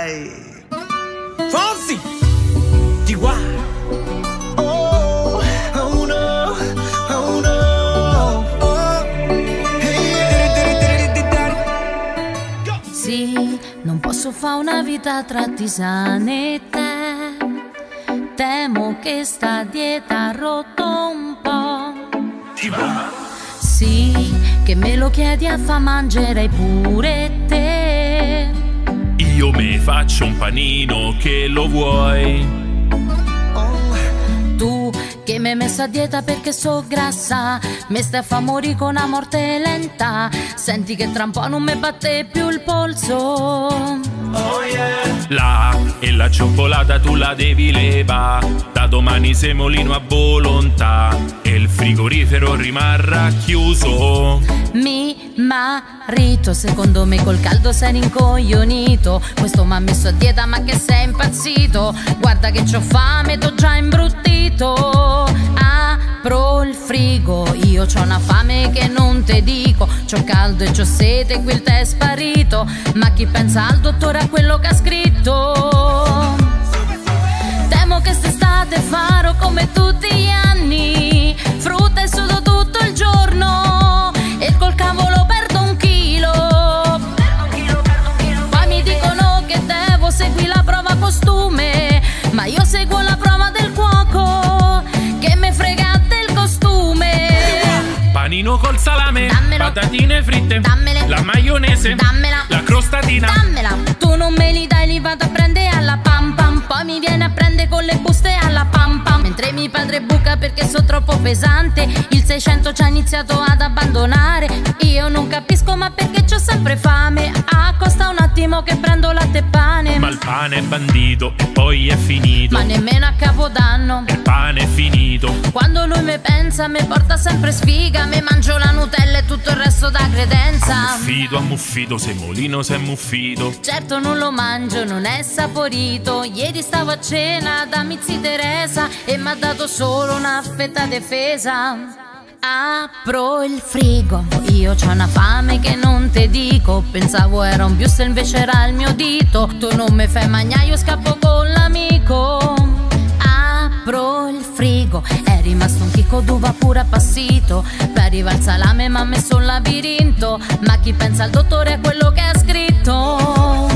Dai! Fonzi! Oh, oh oh. Oh, hey, Sì, non posso fare una vita tra tisane e te. Temo che sta dieta rotto un po'. Ti va! Sì, che me lo chiedi a fa mangerei pure te. Io me faccio un panino che lo vuoi. Tu che mi hai messo a dieta perché so grassa, mi stai a fa morire con una morte lenta. Senti che tra un po' non mi batte più il polso. La cioccolata tu la devi leva. Da domani semolino a volontà. E il frigorifero rimarrà chiuso. Mi marito, secondo me col caldo sei rincoglionito. Questo mi ha messo a dieta, ma che sei impazzito. Guarda che c'ho fame, t'ho già imbruttito. Apro il frigo, io c'ho una fame che non te dico. C'ho caldo e c'ho sete, qui il tè è sparito. Ma chi pensa al dottore a quello che ha scritto? Quest'estate farò come tutti gli anni. Frutta e sudo tutto il giorno. E col cavolo perdo un chilo. Poi mi dicono che devo seguire la prova costume. Ma io seguo la prova del cuoco. Che me frega del costume. Panino col salame. Dammelo. Patatine fritte. Dammele. La maionese. Dammela. La crostatina. Dammela. Buca perché sono troppo pesante. Il 600 ci ha iniziato ad abbandonare. Io non capisco, ma perché c'ho sempre fame. Ah, costa un attimo che prendo latte e pane. Ma il pane è bandito e poi è finito. Ma nemmeno a capodanno. Il pane è finito. Quando lui mi pensa, mi porta sempre sfiga. Mi mangio la Nutella e tutto il resto da credenza. Ammuffito, ammuffito, semolino ammuffito. Certo non lo mangio, non è saporito. Ieri stavo a cena da Mizzi Teresa e mi ha dato solo una fetta difesa. Apro il frigo, io c'ho una fame che non te dico. Pensavo era un bius invece era il mio dito. Tu non mi fai mangiare, io scappo con l'amico. Apro il frigo, è rimasto un chicco d'uva pure appassito. Poi arriva il salame, ma ha messo un labirinto. Ma chi pensa al dottore a quello che ha scritto?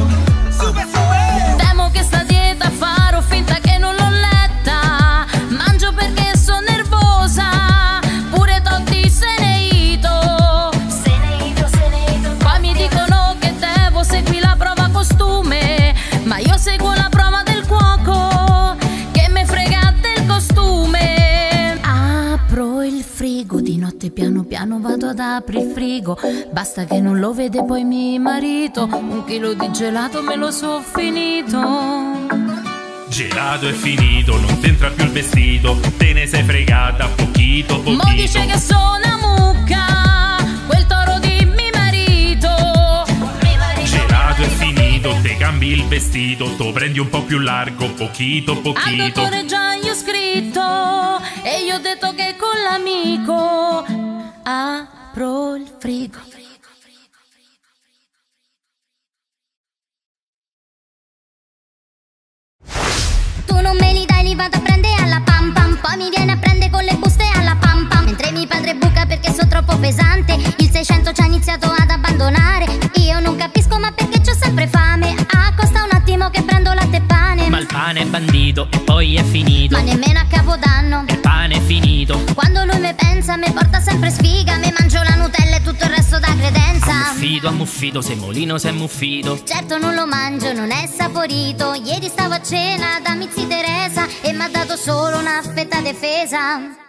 Piano piano vado ad aprire il frigo. Basta che non lo vede poi mio marito. Un chilo di gelato me lo so finito. Gelato è finito, non t'entra più il vestito. Te ne sei fregata pochito, pochito. Mo dice che sono una mucca, quel toro di mio marito. Gelato è finito, te cambi il vestito. To prendi un po' più largo, pochito, Al pochito. dottore già gli ho scritto e io ho detto che con l'amico frigo. Tu non me li dai, li vado a prendere alla pam pam. Poi mi viene a prendere con le buste alla pam pam. Mentre mi padre buca perché sono troppo pesante. Il 600 ci ha iniziato ad abbandonare. Io non capisco ma perché c'ho sempre fame? Ah, costa un attimo che prendo latte e pane. Ma il pane è bandito e poi è finito. Ma nemmeno a capodanno. Il pane è finito. Quando lui mi pensa mi porta sempre sfiga. Mi Ammuffito, ammuffito, semolino si è ammuffito. Certo non lo mangio, non è saporito Ieri stavo a cena da Mizzi Teresa E mi ha dato solo una fetta difesa